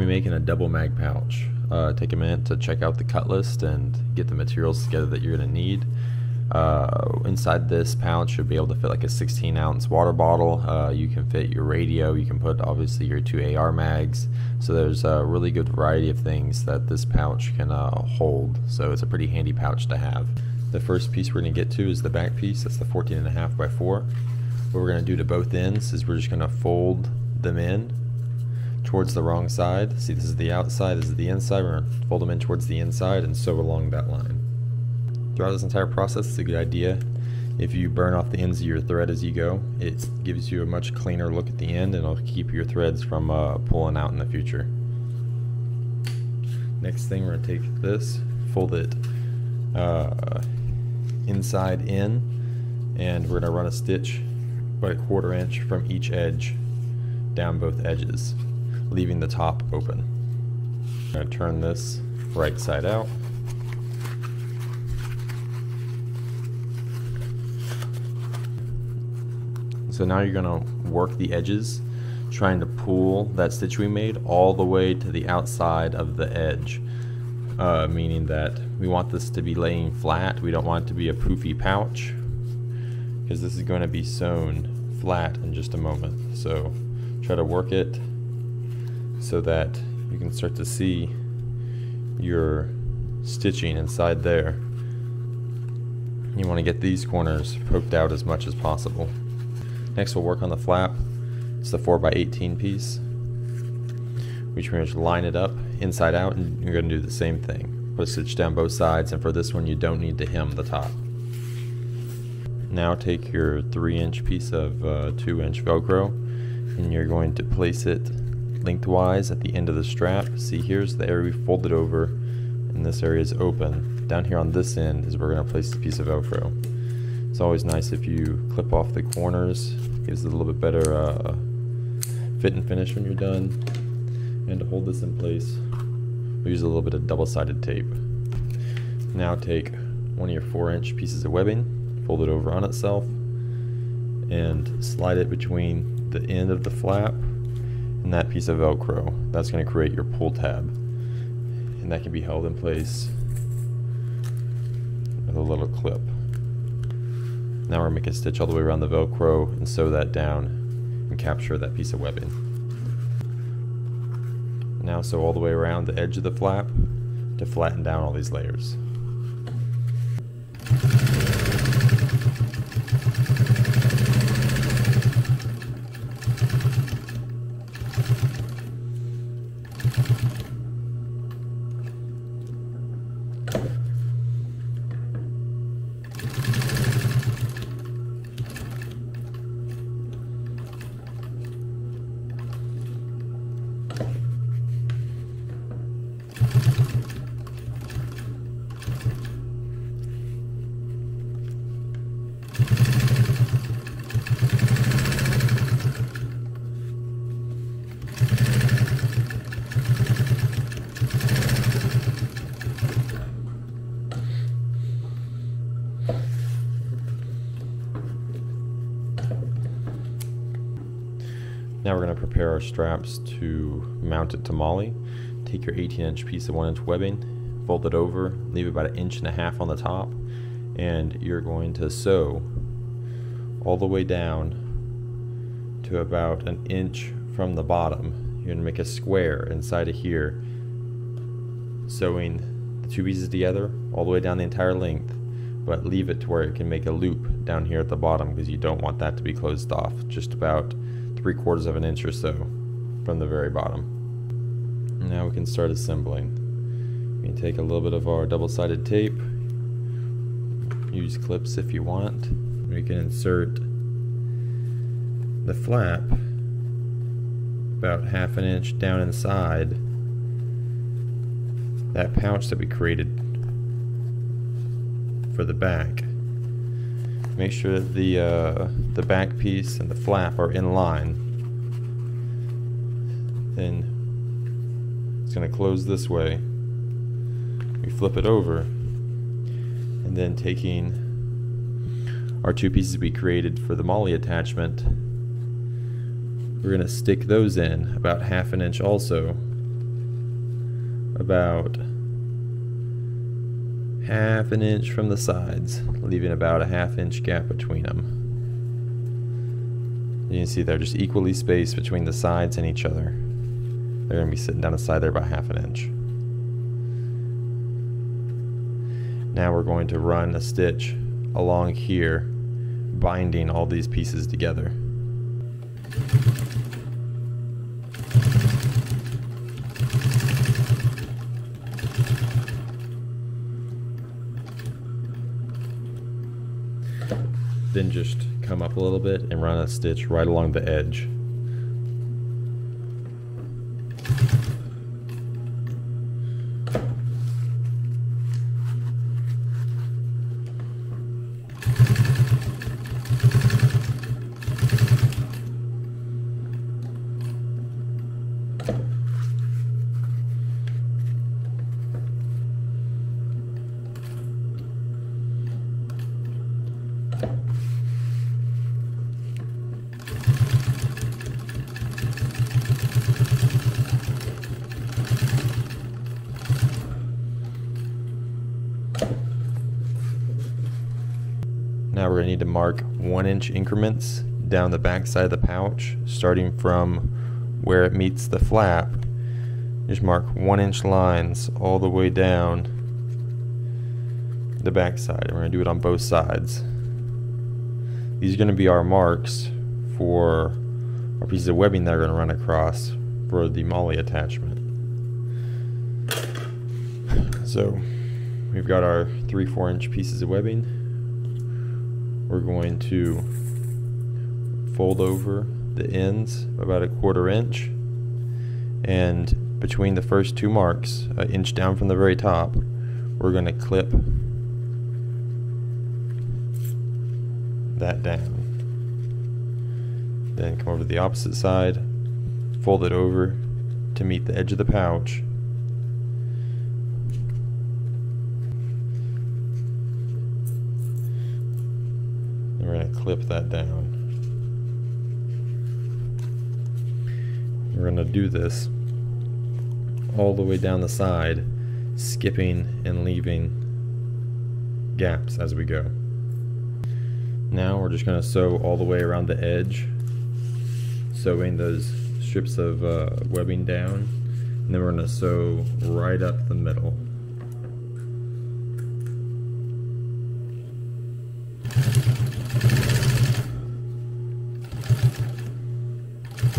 going to be making a double mag pouch. Uh, take a minute to check out the cut list and get the materials together that you're going to need. Uh, inside this pouch should be able to fit like a 16 ounce water bottle. Uh, you can fit your radio, you can put obviously your two AR mags. So there's a really good variety of things that this pouch can uh, hold. So it's a pretty handy pouch to have. The first piece we're going to get to is the back piece. That's the 14 and a half by 4. What we're going to do to both ends is we're just going to fold them in towards the wrong side. See, this is the outside, this is the inside. We're going to fold them in towards the inside and sew along that line. Throughout this entire process, it's a good idea. If you burn off the ends of your thread as you go, it gives you a much cleaner look at the end and it'll keep your threads from uh, pulling out in the future. Next thing, we're going to take this, fold it uh, inside in, and we're going to run a stitch about a quarter inch from each edge down both edges leaving the top open. I'm going to turn this right side out. So now you're going to work the edges, trying to pull that stitch we made all the way to the outside of the edge. Uh, meaning that we want this to be laying flat. We don't want it to be a poofy pouch because this is going to be sewn flat in just a moment. So try to work it so that you can start to see your stitching inside there. You want to get these corners poked out as much as possible. Next we'll work on the flap. It's the 4x18 piece. We pretty much line it up inside out and you're going to do the same thing. Put a stitch down both sides and for this one you don't need to hem the top. Now take your 3 inch piece of uh, 2 inch velcro and you're going to place it lengthwise at the end of the strap. See here's the area we folded over and this area is open. Down here on this end is where we're going to place the piece of Velcro. It's always nice if you clip off the corners. Gives it a little bit better uh, fit and finish when you're done. And to hold this in place, we use a little bit of double-sided tape. Now take one of your 4-inch pieces of webbing, fold it over on itself, and slide it between the end of the flap and that piece of velcro that's going to create your pull tab. And that can be held in place with a little clip. Now we're making a stitch all the way around the velcro and sew that down and capture that piece of webbing. Now sew all the way around the edge of the flap to flatten down all these layers Now we're going to prepare our straps to mount it to molly. Take your 18 inch piece of 1 inch webbing, fold it over, leave about an inch and a half on the top, and you're going to sew all the way down to about an inch from the bottom. You're going to make a square inside of here, sewing the two pieces together all the way down the entire length, but leave it to where it can make a loop down here at the bottom because you don't want that to be closed off. Just about three quarters of an inch or so from the very bottom. Now we can start assembling. We can take a little bit of our double-sided tape, use clips if you want. We can insert the flap about half an inch down inside that pouch that we created for the back. Make sure that the, uh, the back piece and the flap are in line. Then it's going to close this way. We flip it over and then taking our two pieces we created for the molly attachment we're going to stick those in about half an inch also about half an inch from the sides, leaving about a half inch gap between them. You can see they're just equally spaced between the sides and each other. They're going to be sitting down the side there about half an inch. Now we're going to run a stitch along here, binding all these pieces together. Then just come up a little bit and run a stitch right along the edge. Now we're going to need to mark one inch increments down the back side of the pouch, starting from where it meets the flap. Just mark one inch lines all the way down the back side. We're going to do it on both sides. These are going to be our marks for our pieces of webbing that are going to run across for the molly attachment. So we've got our three, four inch pieces of webbing we're going to fold over the ends about a quarter inch. And between the first two marks an inch down from the very top we're going to clip that down. Then come over to the opposite side fold it over to meet the edge of the pouch we're going to clip that down. We're going to do this all the way down the side, skipping and leaving gaps as we go. Now we're just going to sew all the way around the edge, sewing those strips of uh, webbing down, and then we're going to sew right up the middle.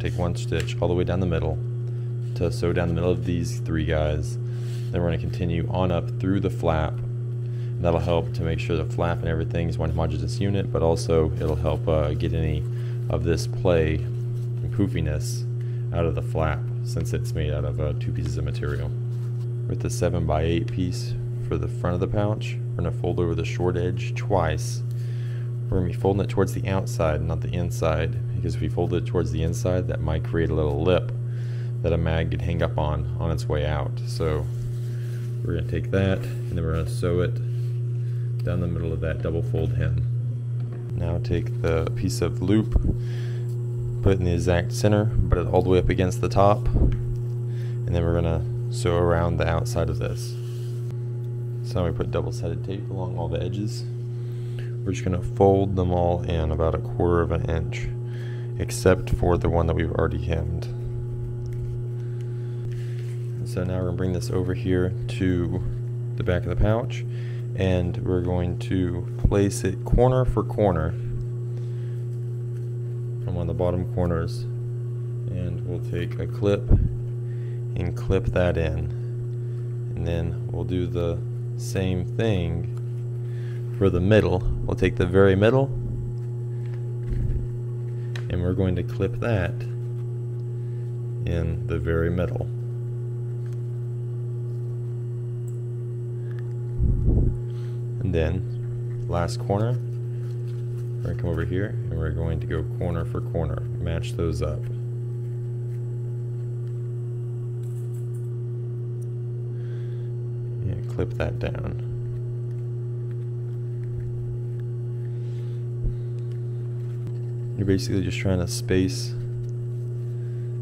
take one stitch all the way down the middle to sew down the middle of these three guys. Then we're going to continue on up through the flap. And that'll help to make sure the flap and everything is one homogeneous unit, but also it'll help uh, get any of this play and poofiness out of the flap since it's made out of uh, two pieces of material. With the 7 by 8 piece for the front of the pouch, we're going to fold over the short edge twice. We're going to be folding it towards the outside, not the inside, because if we fold it towards the inside that might create a little lip that a mag could hang up on on its way out. So we're going to take that and then we're going to sew it down the middle of that double fold hem. Now take the piece of loop put it in the exact center put it all the way up against the top and then we're going to sew around the outside of this. So we put double-sided tape along all the edges. We're just going to fold them all in about a quarter of an inch except for the one that we've already hemmed. So now we're going to bring this over here to the back of the pouch and we're going to place it corner for corner. On one of the bottom corners and we'll take a clip and clip that in. And then we'll do the same thing for the middle. We'll take the very middle and we're going to clip that in the very middle. And then last corner we're going to come over here and we're going to go corner for corner. Match those up. And clip that down you're basically just trying to space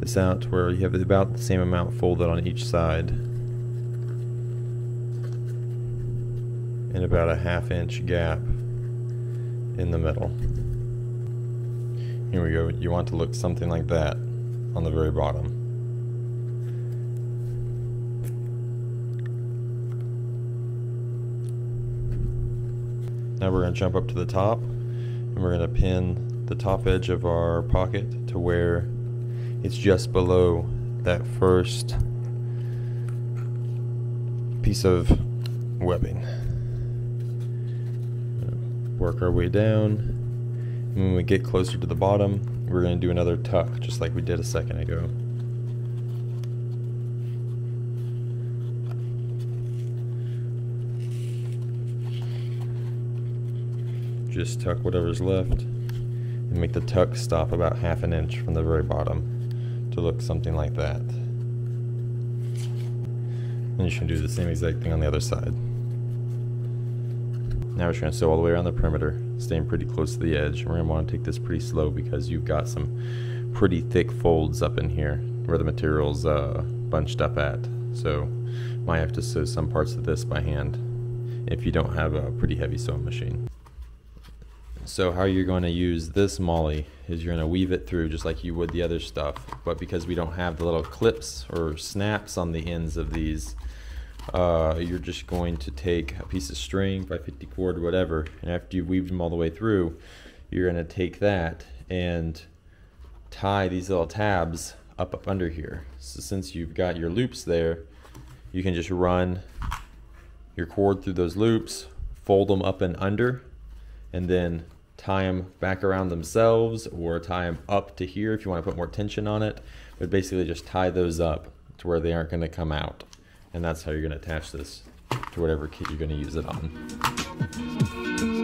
this out to where you have about the same amount folded on each side and about a half inch gap in the middle. Here we go. You want to look something like that on the very bottom. Now we're going to jump up to the top and we're going to pin the top edge of our pocket to where it's just below that first piece of webbing work our way down. And when we get closer to the bottom, we're going to do another tuck, just like we did a second ago. Just tuck whatever's left and make the tuck stop about half an inch from the very bottom to look something like that. And you should do the same exact thing on the other side. Now we're going to sew all the way around the perimeter, staying pretty close to the edge. We're going to want to take this pretty slow because you've got some pretty thick folds up in here where the material's uh, bunched up at. So might have to sew some parts of this by hand if you don't have a pretty heavy sewing machine. So how you're going to use this molly is you're going to weave it through just like you would the other stuff, but because we don't have the little clips or snaps on the ends of these, uh, you're just going to take a piece of string, 550 cord, or whatever, and after you've weaved them all the way through, you're going to take that and tie these little tabs up, up under here. So since you've got your loops there, you can just run your cord through those loops, fold them up and under, and then tie them back around themselves or tie them up to here if you want to put more tension on it. But basically just tie those up to where they aren't going to come out and that's how you're going to attach this to whatever kit you're going to use it on.